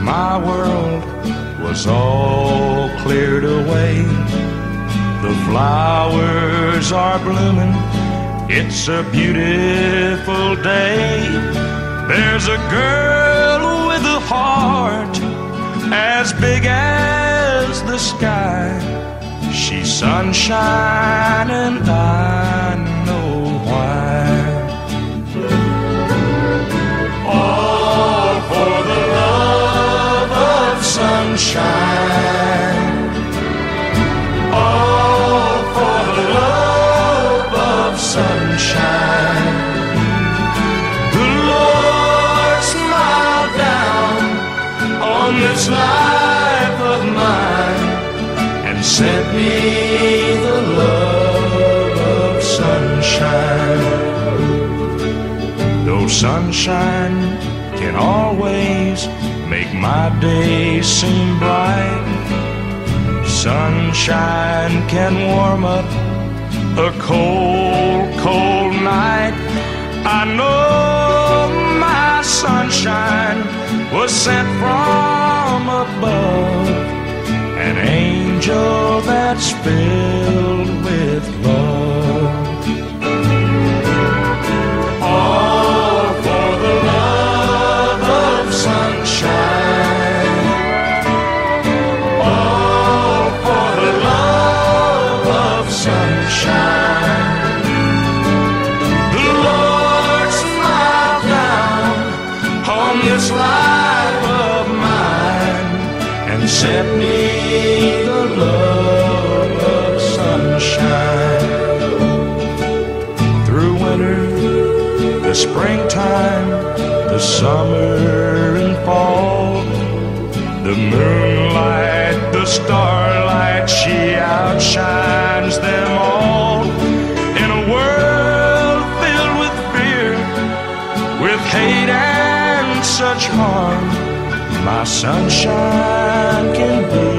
my world was all cleared away. The flowers are blooming, it's a beautiful day. There's a girl with a heart as big as the sky. She's sunshine and I sunshine. All for the love of sunshine. The Lord smiled down on this life of mine and sent me the love of sunshine. Though sunshine can always make my day seem bright, sunshine can warm up a cold, cold night. I know my sunshine was sent from above, an angel that's filled with me the love of sunshine. Through winter, the springtime, the summer and fall, the moonlight, the starlight, she outshines them all. In a world filled with fear, with hate and such harm, my sunshine can be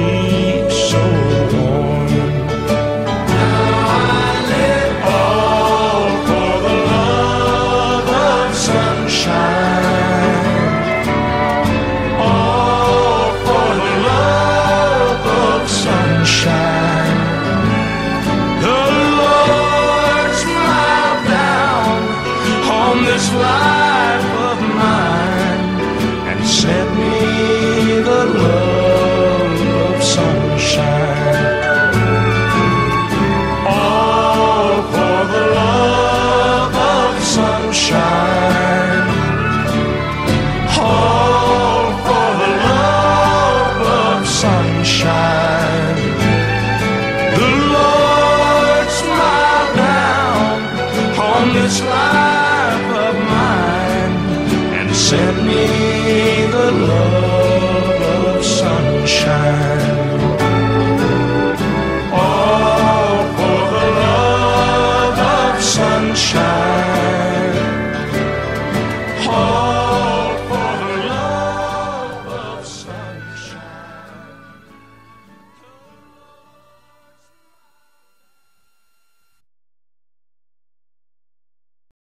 this life of mine and send me the love of sunshine.